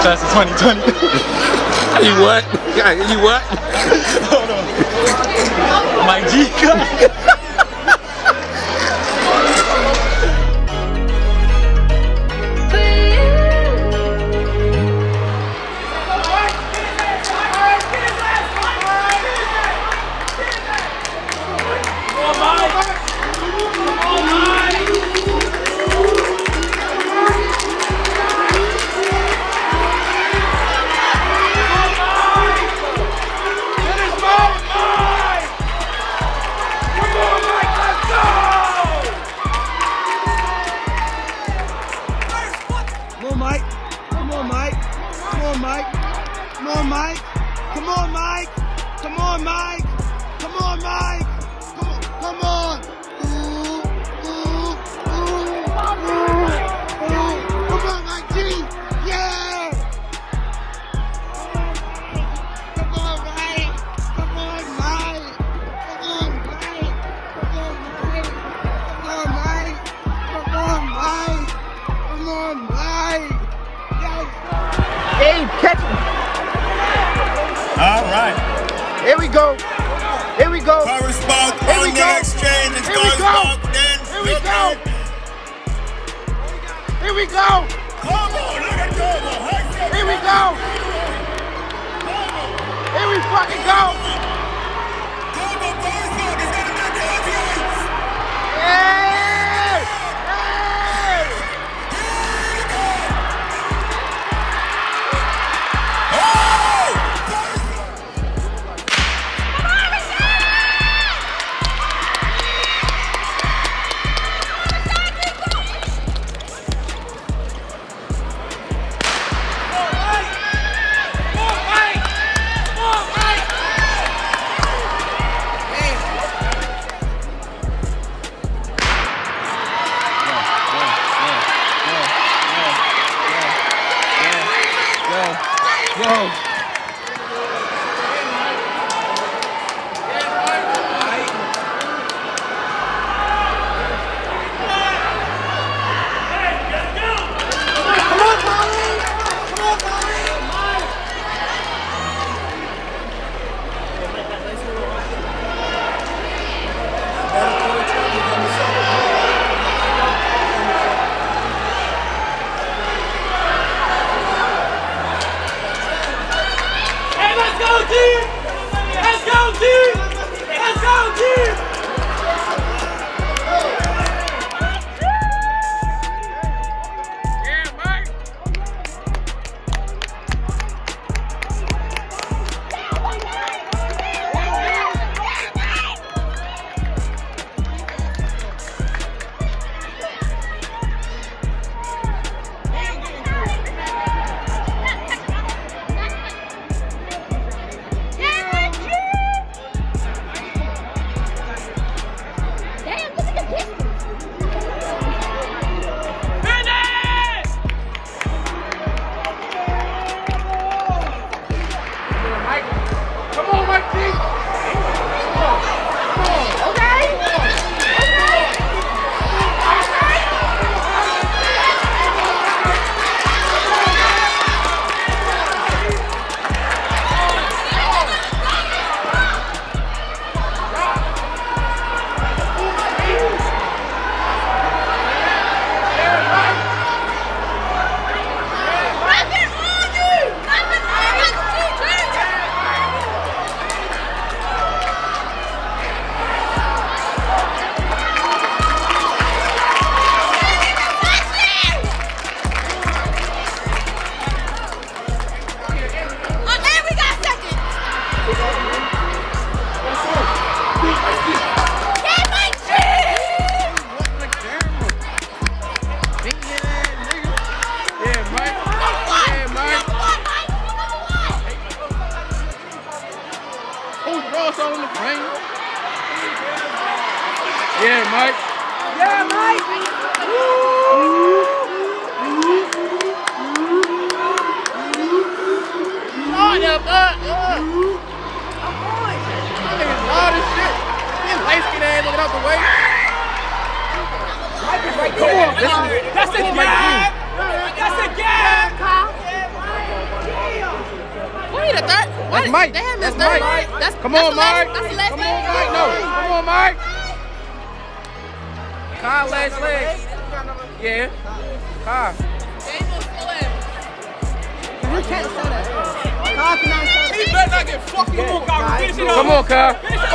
Class of 2020. you what? You what? Hold on. My G on, Mike. Come on, Mike. Come on. Come on. Ooh, ooh, ooh, Come on, Mike Gee. Yeah. Come on, Mike. Come on, Mike. Come on, Mike. Come on, Mike. Come on, Mike. Come on, Mike. Come on, Mike. Yes. Hey, catch him. All right. Here we go. Here we go. Here we go. Exchange. Here we go. Here we go. Here we go. Here we go. world. Right? Yeah, Mike. Yeah, Mike. Hard up, up, up. I'm going. That nigga's loud as shit. His light skin ain't looking out the way. Right Come on, that's, that's a gap. That's a gap. Wait a third. That's Mike. Damn, That's that's Mike. That's, Come that's on, the last- Mike. That's the last Come name. on, Mike. No. Come on, Mike. Kyle, last leg. Yeah. Kyle. You can't say that. Kyle cannot say that. He better not get fucked. Come on, Kyle. It. Come on, Kyle. Finish it up.